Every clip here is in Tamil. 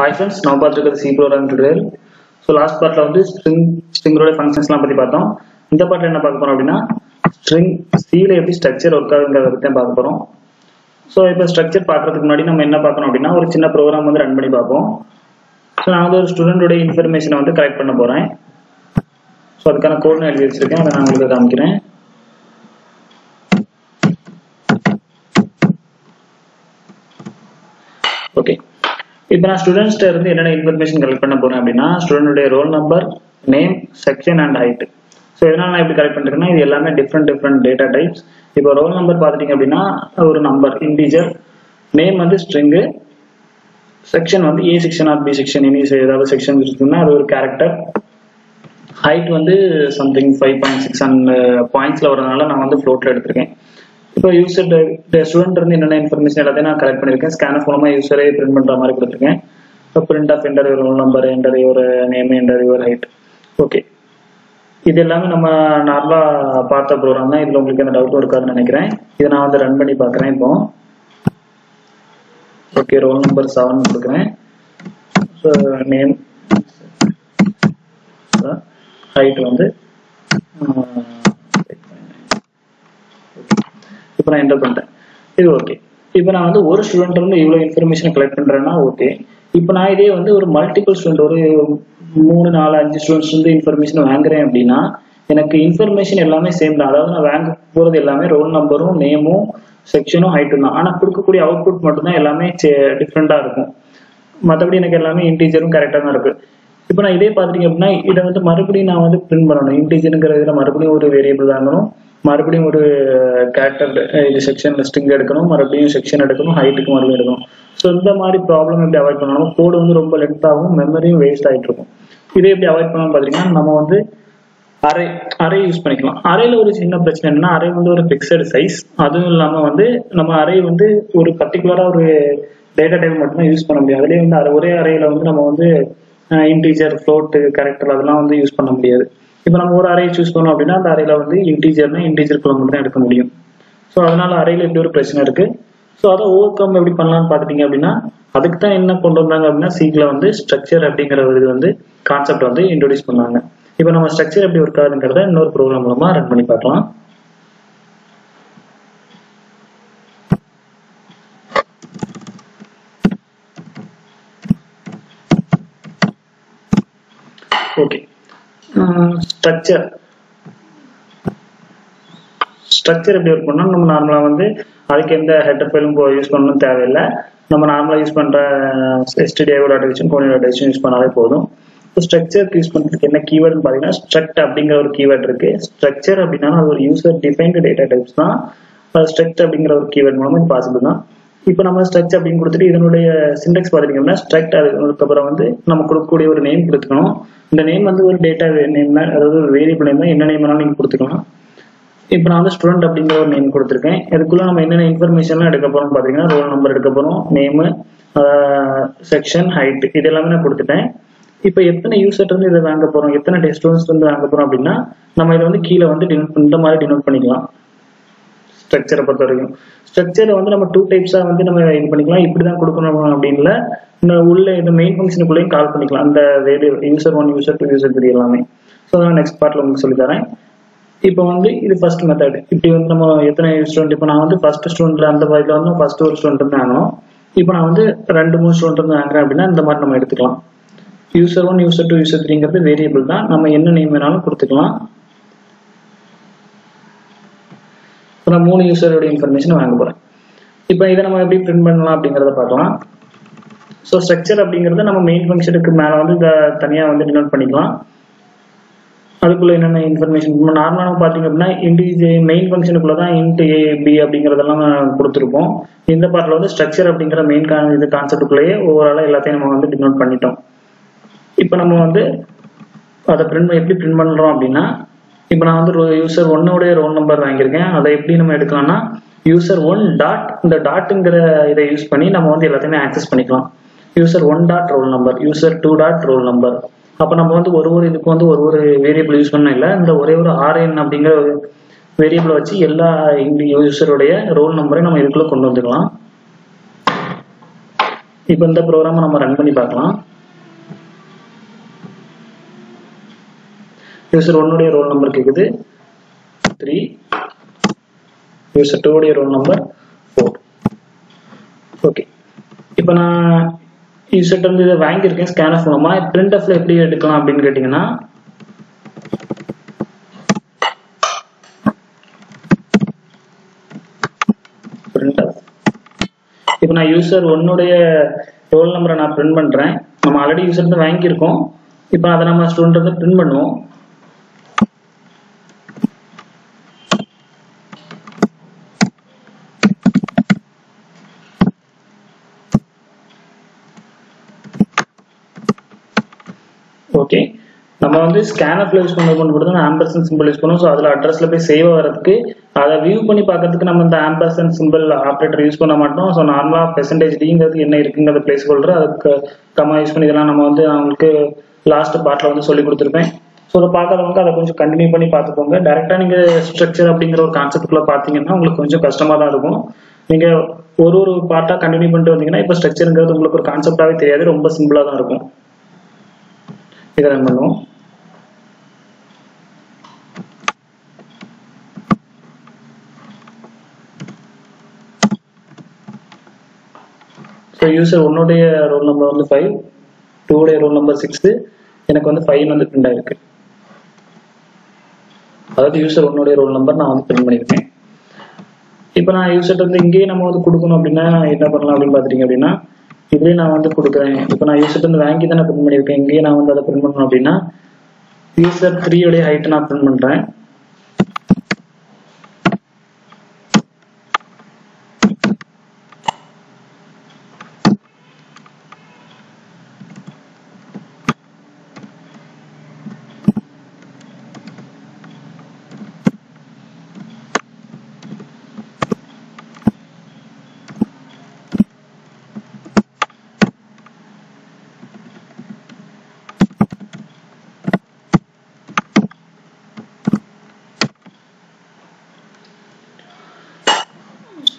ஹாய் ஃப்ரெண்ட்ஸ் நம்ம பார்த்துருக்கிறது C program tutorial so last பார்ட்டில் வந்து ஸ்ட்ரிங் ஸ்ட்ரிங்கோட ஃபங்க்ஷன்ஸ்லாம் பற்றி பார்த்தோம். இந்த பார்ட்டில் என்ன பார்க்க போகிறோம் அப்படின்னா ஸ்ட்ரிங் சியில் எப்படி ஸ்ட்ரக்சர் ஒர்க் ஆகுங்கிறத பற்றி தான் பார்க்க போகிறோம் ஸோ இப்போ ஸ்ட்ரக்சர் பார்க்கறதுக்கு முன்னாடி நம்ம என்ன பார்க்கணும் அப்படின்னா ஒரு சின்ன ப்ரோக்ராம் வந்து ரன் பண்ணி பார்ப்போம். ஸோ நான் வந்து ஒரு ஸ்டூடெண்டோட இன்ஃபர்மேஷனை வந்து கலெக்ட் பண்ண போகிறேன் ஸோ அதுக்கான கோட் எழுதி வச்சிருக்கேன். அதை நான் உங்களுக்கு காமிக்கிறேன் ஓகே இப்போ நான் ஸ்டூடெண்ட்ஸ்ட இருந்து என்னென்ன இன்ஃபர்மேஷன் கலெக்ட் பண்ண போறேன் அப்படின்னா ஸ்டூடெண்டுடைய roll number name section and height so எதனால் நான் எப்படி கலெக்ட் பண்ணிருக்கேன்னா இது எல்லாமே டிஃப்ரெண்ட் டிஃப்ரெண்ட் டேட்டா டைப்ஸ் இப்போ ரோல் நம்பர் பார்த்துட்டீங்க அப்படின்னா ஒரு நம்பர் இன்டீஜர் நேம் வந்து ஸ்ட்ரிங்கு செக்ஷன் வந்து A section or B section இனி ஏதாவது செக்ஷன் இருக்குன்னா அது ஒரு கேரக்டர் ஹைட் வந்து something five point six and பாயிண்ட்ஸில் வரதுனால நான் வந்து ஃப்ளோட்டில் எடுத்திருக்கேன். இப்போ யூசர் ஸ்டூடெண்ட் இருந்து என்னென்ன இன்ஃபர்மேஷன் எல்லாத்தையும் நான் கலெக்ட் பண்ணியிருக்கேன். ஸ்கேனர் மூலமாக யூசரே பிரிண்ட் பண்ணுற மாதிரி கொடுத்துருக்கேன். இப்போ printf enter roll number enter ஒரு name enter your height okay இது எல்லாமே நம்ம நார்மலாக பார்த்த ப்ரோக்ராம் தான். இதில் உங்களுக்கு எந்த டவுட்டும் இருக்காதுன்னு நினைக்கிறேன். இதை நான் வந்து ரன் பண்ணி பார்க்குறேன் இப்போ. ஓகே ரோல் நம்பர் செவன் கொடுக்குறேன். ஸோ நேம் ஹைட் வந்து இப்போ நான் என்டர் பண்ணிட்டேன். இது ஓகே இப்போ நான் வந்து ஒரு ஸ்டூடெண்ட் இருந்து இவ்வளோ இன்ஃபர்மேஷன் கலெக்ட் பண்ணுறேன்னா ஓகே இப்போ நான் இதே வந்து ஒரு மல்டிபிள் ஸ்டூடெண்ட் ஒரு மூணு நாலு அஞ்சு ஸ்டூடெண்ட்ஸ் வந்து இன்ஃபர்மேஷன் வாங்குறேன் அப்படின்னா எனக்கு இன்ஃபர்மேஷன் எல்லாமே சேம் தான். அதாவது நான் வாங்க போகிறது எல்லாமே ரோல் நம்பரும் நேமும் செக்ஷனும் ஹைட்டும் தான். ஆனால் கொடுக்கக்கூடிய அவுட்புட் மட்டும்தான் எல்லாமே டிஃப்ரெண்ட்டாக இருக்கும். மற்றபடி எனக்கு எல்லாமே இன்டீஜரும் கரெக்டாக தான் இருக்குது இப்போ நான் இதே பார்த்துட்டீங்க அப்படின்னா இதை வந்து மறுபடியும் நான் வந்து பிரிண்ட் பண்ணணும். இன்டீஜருங்கிற இதில் மறுபடியும் ஒரு வேரியபிள் வாங்கணும். மறுபடியும் ஒரு கேரக்டர் இது செக்ஷன் லிஸ்டிங் எடுக்கணும் மறுபடியும் செக்ஷன் எடுக்கணும் ஹைட்டுக்கு மறுபடியும் எடுக்கணும். ஸோ இந்த மாதிரி ப்ராப்ளம் எப்படி அவாய்ட் பண்ணணும் கோடு வந்து ரொம்ப லென்த் ஆகும் மெமரியும் வேஸ்ட் ஆகிட்டு இருக்கும். இதை எப்படி அவாய்ட் பண்ணணும் பார்த்தீங்கன்னா நம்ம வந்து அரை அரை யூஸ் பண்ணிக்கலாம். அறையில் ஒரு சின்ன பிரச்சனை என்னன்னா அரை வந்து ஒரு ஃபிக்ஸடு சைஸ் அதுவும் இல்லாமல் வந்து நம்ம அரை வந்து ஒரு பர்டிகுலராக ஒரு டேட்டா டைப் மட்டும்தான் யூஸ் பண்ண முடியும். அதுலேயே வந்து ஒரே அறையில் வந்து நம்ம வந்து இன்டீஜர் ஃப்ளோட்டு கேரக்டர் அதெல்லாம் வந்து யூஸ் பண்ண முடியாது. இப்போ நம்ம ஒரு அறையை சூஸ் பண்ணோம் அப்படின்னா அந்த அறையில வந்து இன்டீஜர்னா இன்டீஜர் குள்ள மட்டும் தான் எடுக்க முடியும். ஸோ அதனால அறையில இப்படி ஒரு பிரச்சனை இருக்கு. ஸோ அதை ஓவர் கம் எப்படி பண்ணலாம்னு பார்த்துட்டீங்க அப்படின்னா அதுக்கு தான் என்ன கொண்டு வந்தாங்க அப்படின்னா சீக்ல வந்து ஸ்ட்ரக்சர் அப்படிங்கிற ஒரு இது வந்து கான்செப்ட் வந்து இன்ட்ரோடியூஸ் பண்ணாங்க. இப்போ நம்ம ஸ்ட்ரக்சர் எப்படி ஒர்க் ஆகுதுங்கிறத இன்னொரு ப்ரோக்ராம் மூலமா ரன் பண்ணி பார்க்கலாம் ஓகே ஸ்ட்ரக்சர். ஸ்ட்ரக்சர் எப்படி ஒர்க் பண்ணால் நம்ம நார்மலாக வந்து அதுக்கு எந்த ஹெட் ஃபைலும் யூஸ் பண்ணணும் தேவையில்லை. நம்ம நார்மலாக யூஸ் பண்ணுற எஸ்டிடிஐஓ டாட் கோனி யூஸ் பண்ணாலே போதும். இப்போ ஸ்ட்ரக்சருக்கு யூஸ் பண்ணுறதுக்கு என்ன கீவேர்டுன்னு பார்த்தீங்கன்னா ஸ்ட்ரக்ட் அப்படிங்கிற ஒரு கீவேர்ட் இருக்கு. ஸ்ட்ரக்சர் அப்படின்னா அது ஒரு யூசர் டிஃபைன்டு டேட்டா டைப்ஸ் தான் ஸ்ட்ரக்ட் அப்படிங்கிற ஒரு கீவேர்ட் மூலமாக இது பாசிபிள் தான். இப்போ நம்ம ஸ்ட்ரக்ச் அப்படின்னு கொடுத்துட்டு இதனுடைய சிண்டெக்ஸ் பார்த்தீங்கன்னா ஸ்ட்ரக்ட் அதுக்கப்புறம் வந்து நம்ம கொடுக்கக்கூடிய ஒரு நேம் கொடுத்துக்கணும். இந்த நேம் வந்து ஒரு டேட்டா நேம் தான் அதாவது ஒரு வேரியபிள் நேம் தான். என்ன நேம் வேணாலும் நீங்கள் கொடுத்துக்கலாம். இப்போ நான் வந்து ஸ்டூடெண்ட் அப்படிங்கிற ஒரு நேம் கொடுத்துருக்கேன். இதுக்குள்ள நம்ம என்னென்ன இன்ஃபர்மேஷன்லாம் எடுக்க போறோம் பார்த்தீங்கன்னா ரோல் நம்பர் எடுக்க போறோம் நேமு செக்ஷன் ஹைட் இது எல்லாமே நான் கொடுத்துட்டேன். இப்போ எத்தனை யூசர் இருந்து இதை வாங்க போறோம்? எத்தனை ஸ்டூடெண்ட்ஸ் இருந்து வாங்க போறோம் அப்படின்னா நம்ம இதை வந்து கீழே வந்து இந்த மாதிரி டினோட் பண்ணிக்கலாம். ஸ்ட்ரக்சரை பொறுத்த வரைக்கும். ஸ்ட்ரக்சரை வந்து நம்ம டூ டைப்ஸாக வந்து நம்ம இது பண்ணிக்கலாம். இப்படி தான் கொடுக்கணும் அப்படின்னு உள்ள இந்த மெயின் ஃபங்க்ஷனுக்குள்ளேயும் கால் பண்ணிக்கலாம். அந்த வேறு user one user two user three எல்லாமே. ஸோ நான் நெக்ஸ்ட் பார்ட்டில் உங்களுக்கு சொல்லித்தரேன் இப்போ வந்து இது ஃபர்ஸ்ட் மெத்தட் இப்படி வந்து நம்ம எத்தனை ஸ்டூடெண்ட் இப்போ நான் வந்து ஃபர்ஸ்ட் ஸ்டூடெண்ட்ல அந்த வயதில் வந்து ஃபர்ஸ்ட் ஒரு ஸ்டூடெண்ட் இருந்து ஆகணும். இப்போ நான் வந்து ரெண்டு மூணு ஸ்டூடெண்ட் இருந்து வாங்குறேன் அப்படின்னா இந்த மாதிரி நம்ம எடுத்துக்கலாம். User one user two user த்ரீங்கிறது variable தான். நம்ம என்ன நேம் வேணாலும் கொடுத்துக்கலாம். இப்போ நான் மூணு யூசரோட இன்ஃபர்மேஷன் வாங்க போகிறேன் இப்போ இதை நம்ம எப்படி பிரிண்ட் பண்ணலாம் அப்படிங்கிறத பார்க்கலாம் ஸோ ஸ்ட்ரக்சர் அப்படிங்கிறது நம்ம மெயின் ஃபங்க்ஷனுக்கு மேலே வந்து இதை தனியாக வந்து டினோட் பண்ணிக்கலாம். அதுக்குள்ள என்னென்ன இன்ஃபர்மேஷன் நார்மலாக பார்த்தீங்க அப்படின்னா இண்டிஜி மெயின் ஃபங்க்ஷனுக்குள்ள தான் இன்ட் ஏ பி அப்படிங்கிறதெல்லாம் கொடுத்துருப்போம். இந்த பார்ட்டில் வந்து ஸ்ட்ரக்சர் அப்படிங்கிற மெயின் இது கான்செப்டுக்குள்ளேயே ஓவராலாக எல்லாத்தையும் நம்ம வந்து டினோட் பண்ணிட்டோம். இப்போ நம்ம வந்து அதை பிரிண்ட் எப்படி பிரிண்ட் பண்ணுறோம் அப்படின்னா இப்போ நான் வந்து யூசர் ஒன்னோடைய ரோல் நம்பர் வாங்கியிருக்கேன். அதை எப்படி நம்ம எடுக்கலாம்னா யூசர் ஒன் டாட் இந்த டாட்டுங்கிற இதை யூஸ் பண்ணி நம்ம வந்து எல்லாத்தையுமே ஆக்சஸ் பண்ணிக்கலாம். User one dot roll number user two dot roll number அப்போ நம்ம வந்து ஒரு ஒரு இதுக்கு வந்து ஒரு ஒரு வேரியபிள் யூஸ் பண்ண இல்லை. இந்த ஒரே ஒரு ஆர்என் அப்படிங்கிற வேரியபிளை வச்சு எல்லா யூசருடைய ரோல் நம்பரையும் நம்ம இதுக்குள்ள கொண்டு வந்துக்கலாம். இப்போ இந்த ப்ரோக்ராமை நம்ம ரன் பண்ணி பார்க்கலாம். யூசர் ஒன்னுடைய ரோல் நம்பர் கேட்குது த்ரீ யூசர் டூடைய ரோல் நம்பர் ஃபோர் ஓகே இப்போ நான் யூசர்ட் வந்து இதை வாங்கியிருக்கேன் ஸ்கேனர் மூலமா பிரிண்ட் ஆஃப்ல எப்படி எடுக்கலாம் அப்படின்னு கேட்டிங்கன்னா பிரிண்ட் இப்போ நான் யூசர் ஒன்னுடைய ரோல் நம்பரை நான் பிரிண்ட் பண்றேன். நம்ம ஆல்ரெடி யூசர் வந்து வாங்கியிருக்கோம். இப்போ அதை நம்ம ஸ்டூடெண்ட் வந்து பிரிண்ட் பண்ணுவோம் ஓகே நம்ம வந்து ஸ்கேனர்ல யூஸ் பண்ண கொண்டு மட்டும் ஆம்பர்சன் சிம்பிள் யூஸ் பண்ணுவோம். ஸோ அதில் அட்ரஸ்ல போய் சேவ் ஆகிறதுக்கு அதை வியூ பண்ணி பார்க்கறதுக்கு நம்ம இந்த ஆம்பர்சன் சிம்பிள் ஆப்ரேட்டர் யூஸ் பண்ண மாட்டோம். ஸோ நார்மலாக பெர்சன்டேஜ் டிங்கிறது என்ன இருக்குங்கிறத பிளேஸ் ஹோல்டர் அதுக்கு கம்மா யூஸ் பண்ணி இதெல்லாம் நம்ம வந்து அவங்களுக்கு லாஸ்ட் பார்ட்ல வந்து சொல்லி கொடுத்துருப்பேன். ஸோ அதை பார்க்காதவங்க அதை கொஞ்சம் கண்டினியூ பண்ணி பார்த்துக்கோங்க. டேரெக்டாக நீங்கள் ஸ்ட்ரக்சர் அப்படிங்கிற ஒரு கான்செப்ட்குள்ள பார்த்தீங்கன்னா உங்களுக்கு கொஞ்சம் கஷ்டமாக தான் இருக்கும். நீங்கள் ஒரு ஒரு பார்ட்டாக கண்டினியூ பண்ணிட்டு வந்தீங்கன்னா இப்போ ஸ்ட்ரக்சருங்கிறது உங்களுக்கு ஒரு கான்செப்டாகவே தெரியாது. ரொம்ப சிம்பிளாக தான் இருக்கும். இதை நம்ம பண்ணுவோம். ஸோ யூசர் உன்னுடைய ரோல் நம்பர் வந்து ஃபைவ் டூடைய ரோல் நம்பர் சிக்ஸு எனக்கு வந்து ஃபைவ் வந்து பிரிண்ட் ஆயிருக்கு. அதாவது யூசர் உன்னுடைய ரோல் நம்பர் நான் வந்து பிரிண்ட் பண்ணியிருக்கேன். இப்போ நான் யூசர்ட்ட வந்து இங்கேயே நம்ம வந்து கொடுக்கணும் அப்படின்னா என்ன பண்ணலாம் அப்படின்னு பார்த்துட்டீங்க அப்படின்னா இதுலேயே நான் வந்து கொடுக்குறேன். இப்போ நான் யூசர்ட்ட வந்து வாங்கி தான் நான் பிரிண்ட் பண்ணியிருக்கேன். இங்கேயே நான் வந்து அதை பிரிண்ட் பண்ணணும் அப்படின்னா யூசர் த்ரீயோடைய ஹைட்டை நான் பிரிண்ட் பண்ணுறேன்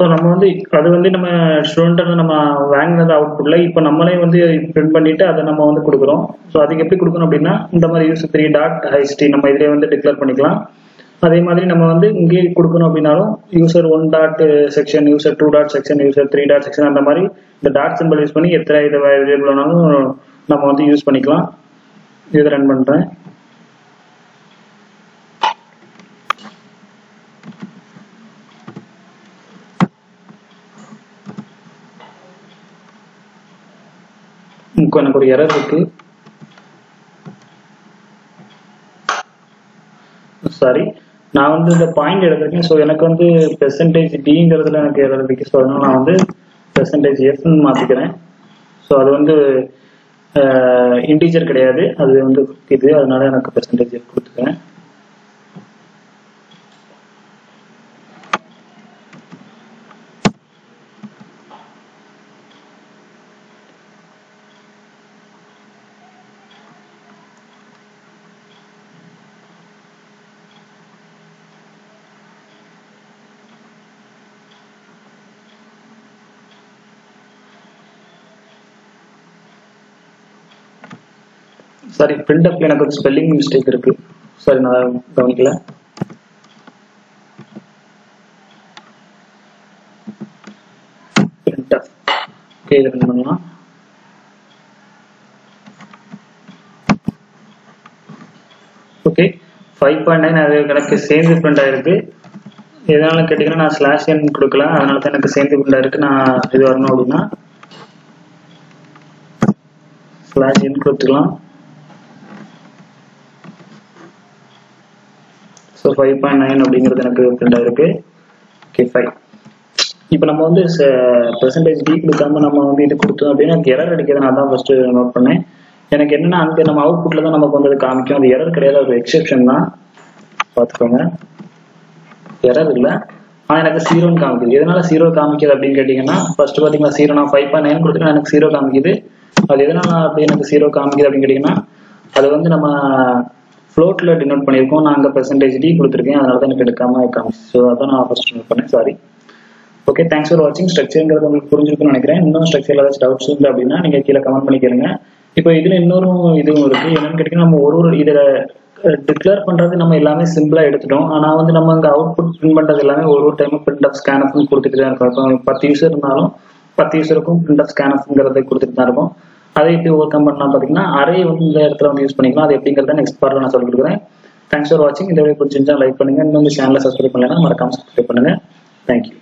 ஸோ நம்ம வந்து அது வந்து நம்ம ஸ்டூடெண்ட்டை நம்ம வாங்கினது அவுட்புட்ல இப்போ நம்மளே வந்து பிரிண்ட் பண்ணிட்டு அதை நம்ம வந்து கொடுக்குறோம். ஸோ அதுக்கு எப்படி கொடுக்கணும் அப்படின்னா இந்த மாதிரி யூஸ் த்ரீ டாட் ஹைஸ்டி நம்ம இதிலே வந்து டிக்ளேர் பண்ணிக்கலாம். அதே மாதிரி நம்ம வந்து இங்கேயே கொடுக்கணும் அப்படின்னாலும் user one dot section user two dot section user three dot section அந்த மாதிரி இந்த டாட் சிம்பிள் யூஸ் பண்ணி எத்தனை இது வேரியபிள் வேணாலும் நம்ம வந்து யூஸ் பண்ணிக்கலாம். இதை ரன் பண்ணுறேன் எனக்கு ஒரு எரர் இருக்கு. சாரி நான் வந்து இந்த பாயிண்ட் எடுத்திருக்கேன். ஸோ எனக்கு வந்து பெர்சன்டேஜ் டிங்கிறதுல எனக்கு எரர் இருக்கு. ஸோ அதனால நான் வந்து பெர்சன்டேஜ் எஃப்னு மாற்றிக்கிறேன் ஸோ அது வந்து இன்டீஜர் கிடையாது. அது வந்து இது. அதனால எனக்கு பெர்சன்டேஜ் எஃப் கொடுத்துக்கிறேன் சாரி பிரிண்ட் அப்ல எனக்கு ஒரு ஸ்பெல்லிங் மிஸ்டேக் இருக்கு. சாரி நான் கவனிக்கல. பிரிண்ட் அப் ஓகே இது பண்ணலாம். ஓகே ஃபைவ் பாயிண்ட் நைன் அது எனக்கு சேர்ந்து பிரிண்ட் ஆயிருக்கு. எதனால கேட்டிங்கன்னா நான் ஸ்லாஷ் என் கொடுக்கல. அதனால தான் எனக்கு சேர்ந்து பிரிண்ட் ஆயிருக்கு. நான் இது வரணும் அப்படின்னா ஸ்லாஷ் என் கொடுத்துக்கலாம். ஸோ ஃபைவ் பாயிண்ட் நைன் அப்படிங்கிறது எனக்கு பிரிண்ட் ஆயிருக்கு ஓகே ஃபைவ் இப்போ நம்ம வந்து பெர்சன்டேஜ் டி கொடுக்காம நம்ம வந்து இது கொடுத்தோம் அப்படின்னா எனக்கு எரர் அடிக்கிறது நான் தான் ஃபர்ஸ்ட் நோட் பண்ணேன். எனக்கு என்னன்னா அங்கே நம்ம அவுட்புட்டில் தான் நமக்கு வந்து அது காமிக்கும். அது எரர் கிடையாது ஒரு எக்ஸெப்ஷன் தான். பார்த்துக்கோங்க. எரர் இல்லை. ஆனால் எனக்கு சீரோன்னு காமிக்குது. எதனால சீரோ காமிக்குது அப்படின்னு கேட்டிங்கன்னா ஃபர்ஸ்ட் பார்த்தீங்கன்னா சீரோ நான் ஃபைவ் பாயிண்ட் நைன் கொடுத்துட்டு எனக்கு சீரோ காமிக்குது. அது எதனால அப்படி எனக்கு சீரோ காமிக்குது அப்படின்னு கேட்டிங்கன்னா அது வந்து நம்ம ஃப்ளோட்டில் டினோட் பண்ணியிருக்கோம். நான் அங்கே பெர்சன்டேஜ் டி கொடுத்துருக்கேன். அதனால தான் எனக்கு எடுக்காமல் இருக்காங்க. ஸோ அதான் நான் ஃபர்ஸ்ட் நோட் பண்ணேன். சாரி ஓகே தேங்க்ஸ் ஃபார் வாட்சிங் ஸ்ட்ரக்சருங்கிறது உங்களுக்கு புரிஞ்சிருக்கும்னு நினைக்கிறேன். இன்னும் ஸ்ட்ரக்சர் ஏதாச்சும் டவுட்ஸ் இருந்து அப்படின்னா நீங்கள் கீழே கமெண்ட் பண்ணி கேளுங்க. இப்போ இதில் இன்னொரு இதுவும் இருக்குது என்னென்னு கேட்டிங்கன்னா நம்ம ஒரு ஒரு இதில் டிக்ளேர் பண்ணுறது நம்ம எல்லாமே சிம்பிளாக எடுத்துட்டோம். ஆனால் வந்து நம்ம அங்கே அவுட்புட் பிரிண்ட் பண்ணுறது எல்லாமே ஒரு ஒரு டைமும் பிரிண்ட் ஆஃப் ஸ்கேன் ஆஃப்னு கொடுத்துட்டு தான் இருக்கும். இப்போ பத்து யூசர் இருந்தாலும் பத்து யூசருக்கும் பிரிண்ட் ஆஃப் ஸ்கேன் ஆஃப்ங்கிறத கொடுத்துட்டு தான் இருக்கும். அதை எப்படி ஓவர் கம் பண்ணலாம் பார்த்தீங்கன்னா அரை வந்து இந்த இடத்துல வந்து யூஸ் பண்ணிக்கலாம். அது எப்படிங்கிறத நெக்ஸ்ட் பார்ட்ல நான் சொல்லிட்டு தேங்க்ஸ் ஃபார் வாட்சிங் இந்த வீடியோ பிடிச்சிருந்தா லைக் பண்ணுங்க. இன்னும் சேனலை சப்ஸ்கிரைப் பண்ணலைன்னா மறக்காம சப்ஸ்கிரைப் பண்ணுங்க. தேங்க்யூ